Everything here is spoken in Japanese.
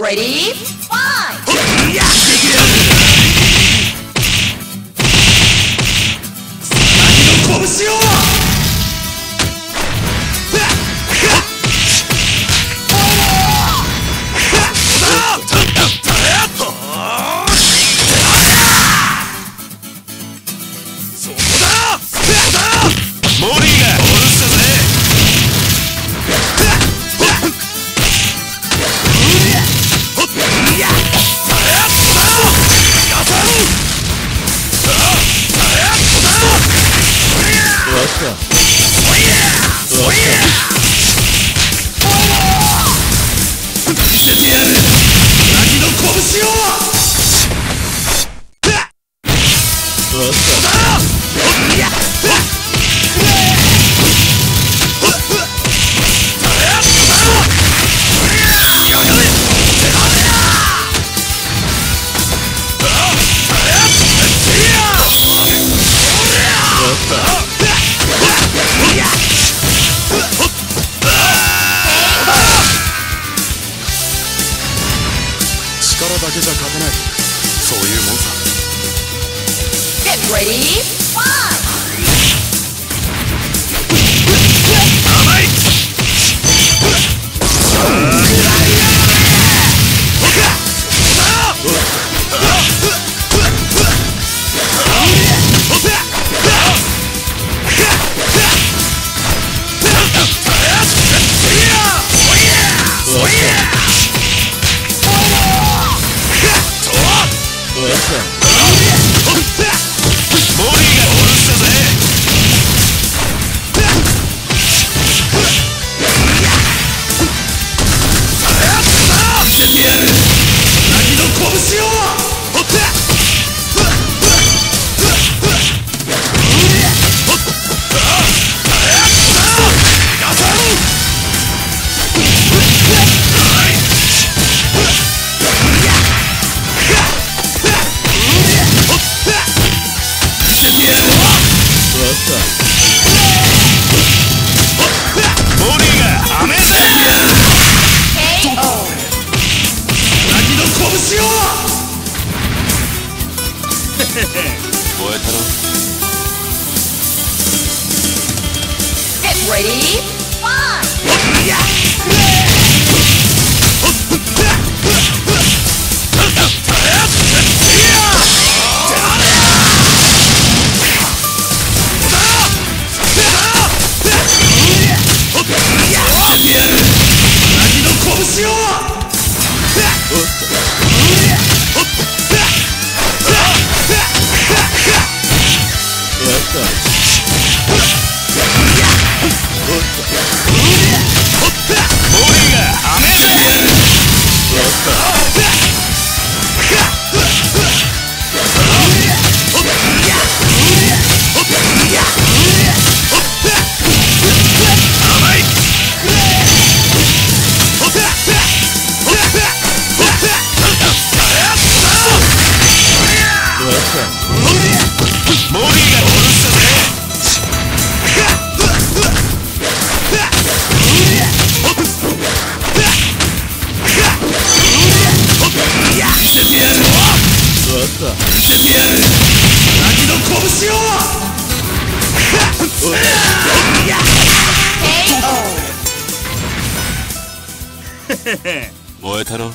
Ready? 見だけじゃ勝てないそういうもんさ Get ready? Wilson. の拳を燃えたろ Get ready? Fight! 見せてやる凪の拳を! 燃えたろ